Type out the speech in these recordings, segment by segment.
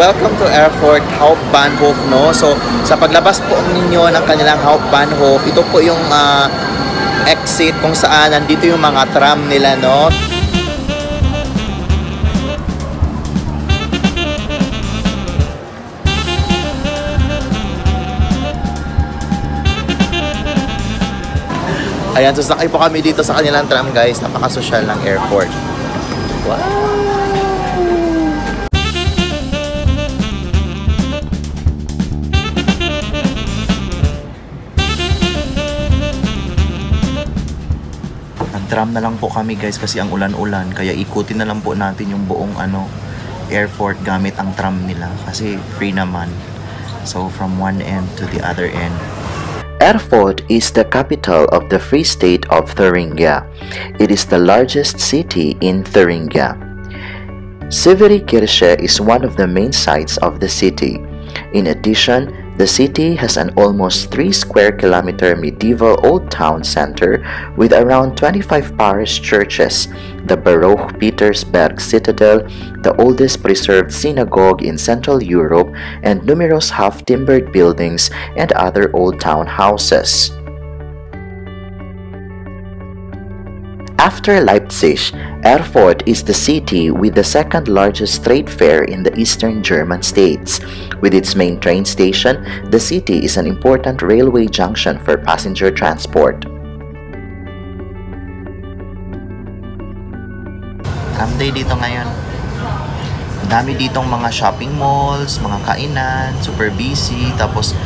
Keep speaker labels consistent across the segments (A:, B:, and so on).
A: welcome to Airport Hauptbahnhof, no? So, sa paglabas po ninyo ng kanilang Hauptbahnhof, ito po yung ah, exit kung saan nandito yung mga tram nila, no? Ayan, so sakay po kami dito sa kanilang tram, guys. Napaka-social ng airport. Wow! Nag-tram na lang po kami guys kasi ang ulan-ulan kaya ikutin na lang po natin yung buong ano airport gamit ang tram nila kasi free naman. So from one end to the other end.
B: Erfurt is the capital of the Free State of Thuringia. It is the largest city in Thuringia. Severikirche is one of the main sites of the city. In addition, the city has an almost 3 square kilometer medieval old town center with around 25 parish churches, the Baroque Petersberg Citadel, the oldest preserved synagogue in Central Europe, and numerous half-timbered buildings and other old town houses. After Leipzig, Erfurt is the city with the second largest trade fair in the eastern German states. With its main train station, the city is an important railway junction for passenger transport.
A: Tram dito ngayon. Ang dami ditong mga shopping malls, mga kainan, super busy, tapos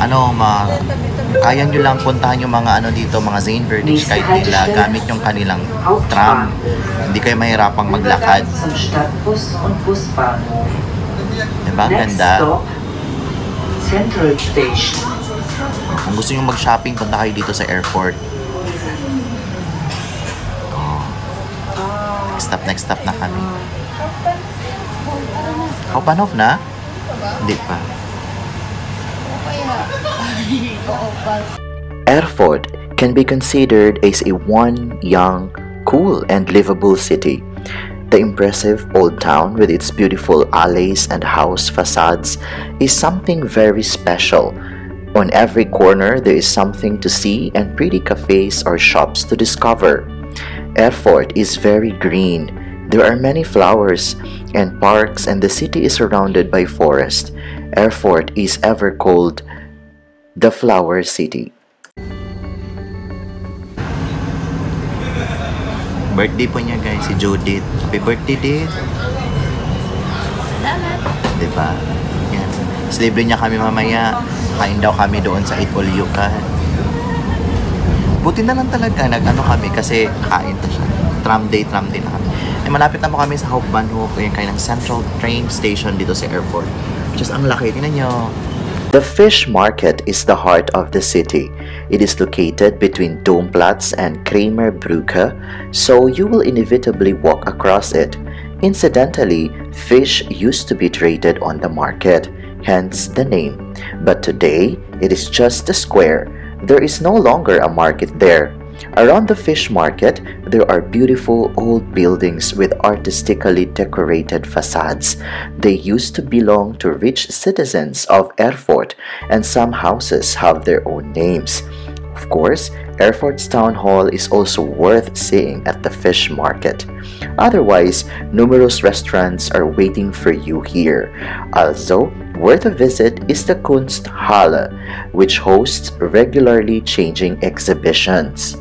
A: ano, ma kaya nyo lang puntahan yung mga ano dito, mga Zane Verdict kahit nila gamit yung kanilang tram. Hindi kayo mahirapang maglakad. Diba? Ang ganda.
C: Central Station.
A: Kung gusto nyo mag-shopping, punta kayo dito sa airport. Oh. Next stop, next stop na kami. Kaupanhof na? Hindi pa.
B: Erfurt can be considered as a one young, cool, and livable city. The impressive old town with its beautiful alleys and house facades is something very special. On every corner, there is something to see and pretty cafes or shops to discover. Erfurt is very green. There are many flowers and parks, and the city is surrounded by forest. Erfurt is ever called the Flower City.
A: Birthday po niya guys, si Judith. Happy birthday, Dit.
D: Salamat.
A: Diba? Yan. Libre niya kami mamaya. Kain daw kami doon sa Eat All You Can. Buti na lang talaga nag-ano kami kasi kain na siya. Tram day, tram day na kami. Eh, malapit na po kami sa Hauptbahnhof. Ayan kayo ng Central Train Station dito sa airport. Just ang laki. Tingnan nyo.
B: The fish market is the heart of the city. It is located between Domplatz and Kramerbrücke, so you will inevitably walk across it. Incidentally, fish used to be traded on the market, hence the name. But today, it is just a square. There is no longer a market there. Around the fish market, there are beautiful old buildings with artistically decorated facades. They used to belong to rich citizens of Erfurt, and some houses have their own names. Of course, Erfurt's town hall is also worth seeing at the fish market. Otherwise, numerous restaurants are waiting for you here. Also, worth a visit is the Kunsthalle, which hosts regularly changing exhibitions.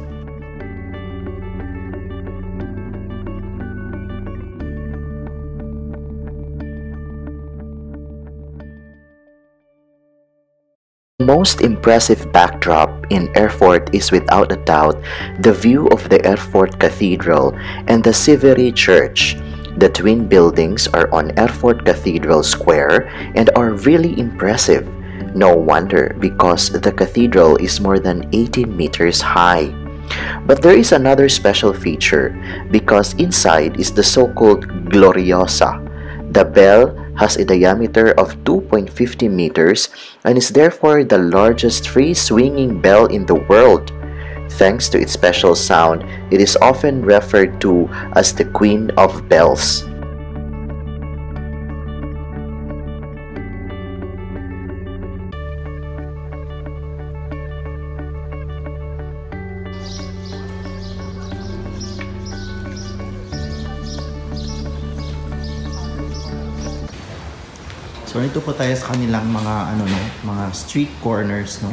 B: Most impressive backdrop in Erfurt is without a doubt the view of the Erfurt Cathedral and the Siveri Church. The twin buildings are on Erfurt Cathedral Square and are really impressive. No wonder because the cathedral is more than 18 meters high. But there is another special feature because inside is the so-called Gloriosa. The bell has a diameter of 2.50 meters and is therefore the largest free swinging bell in the world. Thanks to its special sound, it is often referred to as the Queen of Bells.
A: So nito po tayo sa kanilang mga ano no, mga street corners no.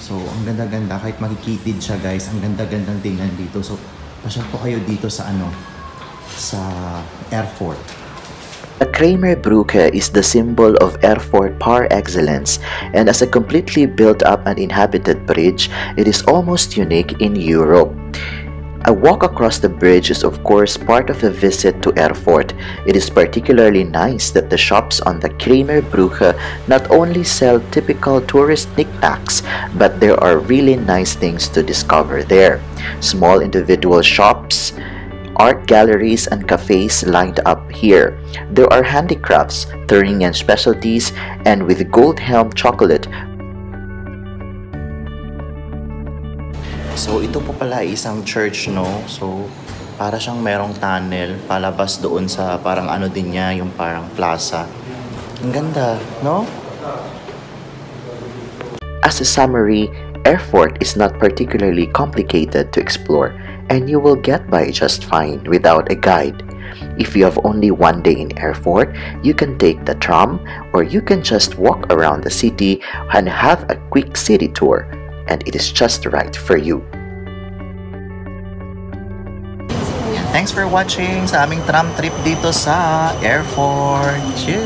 A: So ang ganda-ganda kahit makikitid siya guys, ang ganda-gandang tingnan dito. So pasyal po kayo dito sa ano sa airport.
B: The Kramer Brücke is the symbol of Erfurt par excellence, and as a completely built up and inhabited bridge, it is almost unique in Europe. A walk across the bridge is of course part of a visit to Erfurt. It is particularly nice that the shops on the Kramer Brücke not only sell typical tourist knickknacks, but there are really nice things to discover there. Small individual shops, art galleries and cafes lined up here. There are handicrafts, Thuringian specialties, and with Gold Helm chocolate,
A: So ito po pala isang church no. So para siyang merong tunnel palabas doon sa parang ano din niya, yung parang plaza. Ang ganda, no?
B: As a summary, Erfurt is not particularly complicated to explore, and you will get by just fine without a guide. If you have only one day in Erfurt, you can take the tram or you can just walk around the city and have a quick city tour, and it is just right for you.
A: Thanks for watching sa aming tram trip dito sa airport. Cheers!